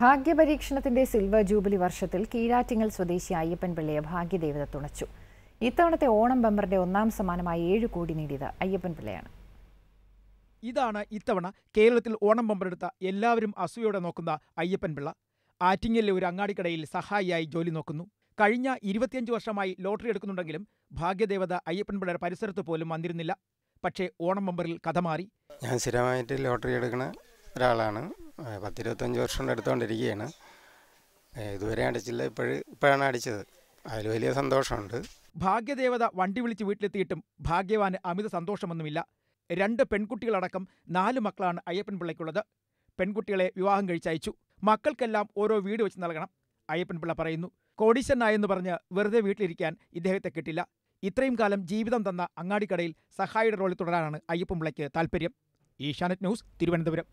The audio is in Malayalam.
ഭാഗ്യപരീക്ഷണത്തിന്റെ സിൽവർ ജൂബിലി വർഷത്തിൽ കീഴാറ്റിങ്ങൽ സ്വദേശി അയ്യപ്പൻ പിള്ളയെ ഭാഗ്യദേവത തുണച്ചു. ഇത്തവണത്തെ ഓണം ബമ്പറിന്റെ ഒന്നാം സമ്മാനമായി ഏഴ് കോടി നേടിയത് അയ്യപ്പൻ പിള്ളയാണ് ഇതാണ് ഇത്തവണ കേരളത്തിൽ ഓണം ബമ്പറെടുത്ത എല്ലാവരും അസൂയോടെ നോക്കുന്ന അയ്യപ്പൻ പിള്ള ആറ്റിങ്ങലിലെ ഒരു അങ്ങാടിക്കടയിൽ സഹായിയായി ജോലി നോക്കുന്നു. കഴിഞ്ഞ ഇരുപത്തിയഞ്ച് വർഷമായി ലോട്ടറി എടുക്കുന്നുണ്ടെങ്കിലും ഭാഗ്യദേവത അയ്യപ്പൻ പിള്ളയുടെ പരിസരത്ത് പോലും വന്നിരുന്നില്ല. പക്ഷേ ഓണം ബമ്പറിൽ കഥ മാറി. ഞാൻ സ്ഥിരമായിട്ട് ലോട്ടറി എടുക്കുന്ന ഒരാളാണ്. പത്തിരുപത്തഞ്ച് വർഷം കൊണ്ട് എടുത്തുകൊണ്ടിരിക്കുകയാണ്. ഇതുവരെ അടിച്ചില്ല ഇപ്പോഴ് ഇപ്പോഴാണ് അടിച്ചത്. അതിൽ വലിയ സന്തോഷമുണ്ട്. ഭാഗ്യദേവത വണ്ടി വിളിച്ച് വീട്ടിലെത്തിയിട്ടും ഭാഗ്യവാന് അമിത സന്തോഷമൊന്നുമില്ല. രണ്ട് പെൺകുട്ടികളടക്കം നാല് മക്കളാണ് അയ്യപ്പൻ പിള്ളയ്ക്കുള്ളത്. പെൺകുട്ടികളെ വിവാഹം കഴിച്ചയച്ചു. മക്കൾക്കെല്ലാം ഓരോ വീട് വെച്ച് നൽകണം. അയ്യപ്പൻ പിള്ള പറയുന്നു കോടീശ്വരനായെന്ന് പറഞ്ഞ് വെറുതെ വീട്ടിലിരിക്കാൻ ഇദ്ദേഹത്തെ കിട്ടില്ല. ഇത്രയും കാലം ജീവിതം തന്ന അങ്ങാടിക്കടയിൽ സഹായിയുടെ റോളിൽ തുടരാനാണ് അയ്യപ്പൻ പിള്ളയ്ക്ക് താല്പര്യം ഏഷ്യാനെറ്റ് ന്യൂസ് തിരുവനന്തപുരം.